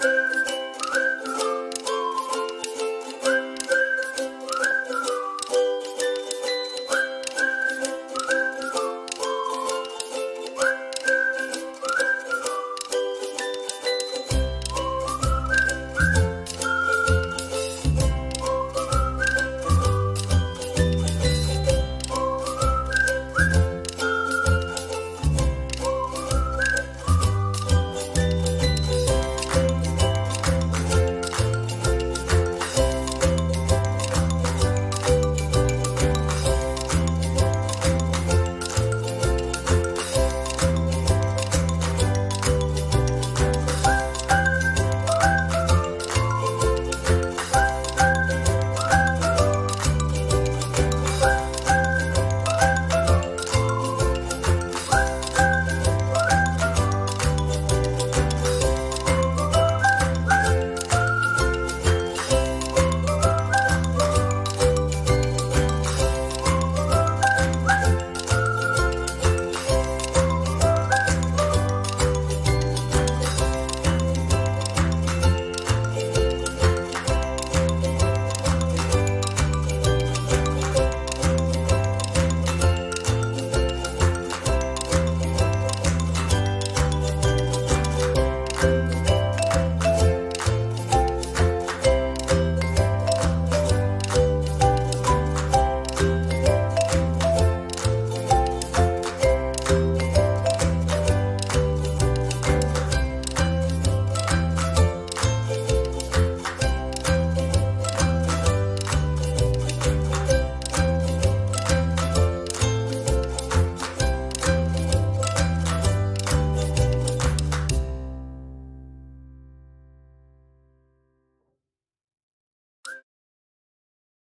Bye.